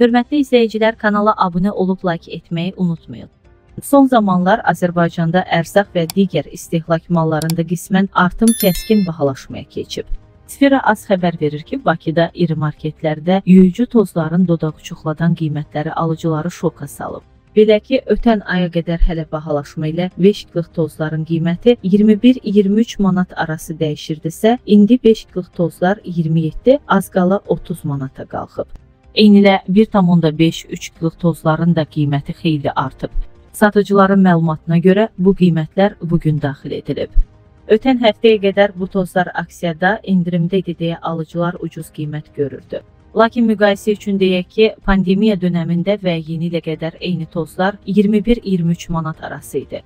Hörmətli izləyicilər, kanala abunə olub like etməyi unutmayın. Son zamanlar Azərbaycanda ərzaq və digər istehlak mallarında qismən artım kəskin bahalaşmaya keçib. Sfera az xəbər verir ki, Bakıda iri marketlərdə yuyucu tozların dodaq uçuqladan qiymətləri alıcıları şoka salıb. Belə ki, ötən aya qədər hələ bahalaşma ilə 5 qlıq tozların qiyməti 21-23 manat arası dəyişirdisə, indi 5 qlıq tozlar 27, az qala 30 manata qalxıb. Eynilə 1,5-3 qlıq tozların da qiyməti xeyli artıb. Satıcıların məlumatına görə bu qiymətlər bu gün daxil edilib. Ötən həftəyə qədər bu tozlar aksiyada endirimdə idi deyə alıcılar ucuz qiymət görürdü. Lakin müqayisə üçün deyək ki, pandemiya dönəmində və yeni ilə qədər eyni tozlar 21-23 manat arası idi.